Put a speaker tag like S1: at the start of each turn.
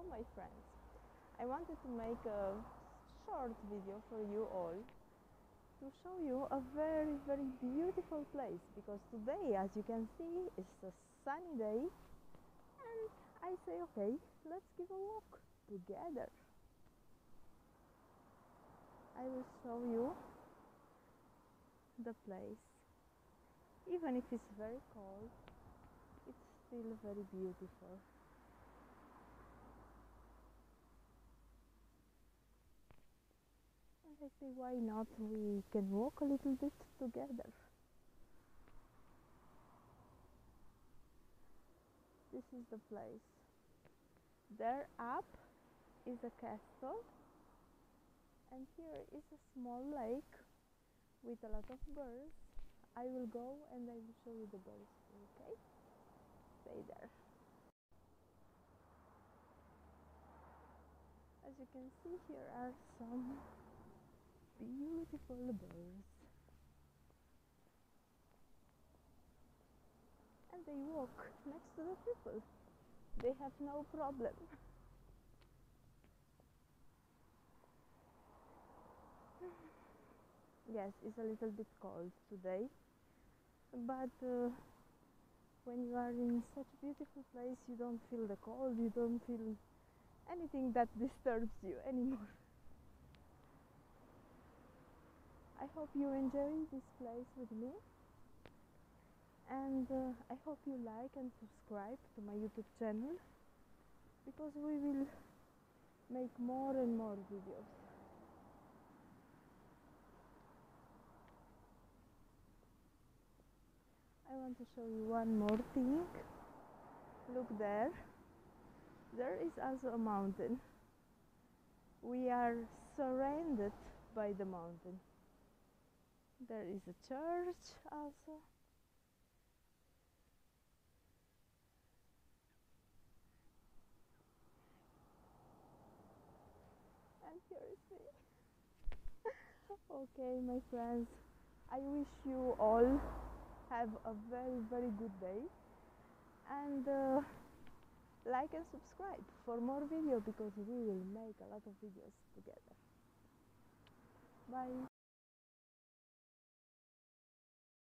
S1: Hello my friends. I wanted to make a short video for you all to show you a very very beautiful place because today as you can see it's a sunny day and I say okay let's give a walk together. I will show you the place. Even if it's very cold, it's still very beautiful. I say, why not? We can walk a little bit together. This is the place. There up is a castle, and here is a small lake with a lot of birds. I will go and I will show you the birds, okay? Stay there. As you can see, here are some beautiful birds. And they walk next to the people. They have no problem. yes, it's a little bit cold today, but uh, when you are in such a beautiful place, you don't feel the cold, you don't feel anything that disturbs you anymore. I hope you enjoy this place with me, and uh, I hope you like and subscribe to my YouTube channel because we will make more and more videos. I want to show you one more thing. Look there. There is also a mountain. We are surrounded by the mountain. There is a church also. And here is me. okay, my friends. I wish you all have a very very good day and uh, like and subscribe for more video because we will make a lot of videos together bye